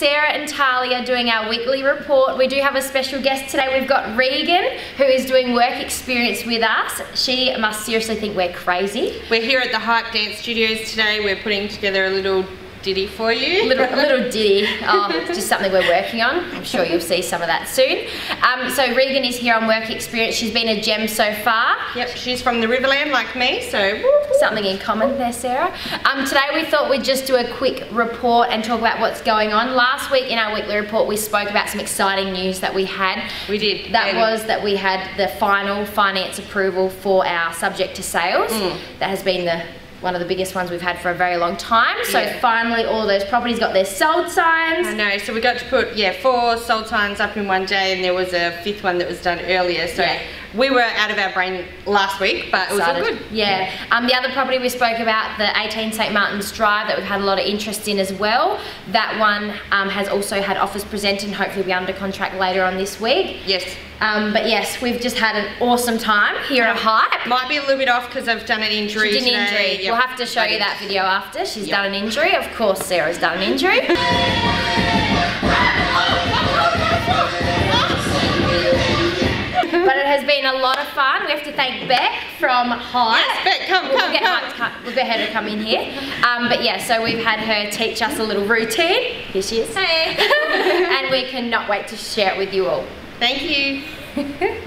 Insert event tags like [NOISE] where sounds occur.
Sarah and Talia are doing our weekly report. We do have a special guest today. We've got Regan, who is doing work experience with us. She must seriously think we're crazy. We're here at the Hype Dance Studios today. We're putting together a little ditty for you. A little, little [LAUGHS] ditty, oh, just something we're working on. I'm sure you'll see some of that soon. Um, so Regan is here on work experience. She's been a gem so far. Yep, she's from the Riverland like me, so something in common there, Sarah. Um, today we thought we'd just do a quick report and talk about what's going on. Last week in our weekly report we spoke about some exciting news that we had. We did. That was that we had the final finance approval for our subject to sales. Mm. That has been the one of the biggest ones we've had for a very long time. So Yeah. finally all those properties got their sold signs. I know, so we got to put, yeah, four sold signs up in one day and there was a fifth one that was done earlier. So Yeah. We were out of our brain last week, but it was all good. Yeah. Um, the other property we spoke about, the 18 St Martin's Drive, that we've had a lot of interest in as well. That one um, has also had offers presented and hopefully be under contract later on this week. Yes. Um, but yes, we've just had an awesome time here at Hype. Might be a little bit off because I've done an injury She did an today. injury. Yep. We'll have to show you that video after. She's Yep. done an injury. Of course, Sarah's done an injury. [LAUGHS] been a lot of fun. We have to thank Beck from Hype. Yes, Beck, come, We'll come, get come. To We'll get her to come in here. Um, but yeah, so we've had her teach us a little routine. Here she is. Hey. [LAUGHS] and we cannot wait to share it with you all. Thank you. [LAUGHS]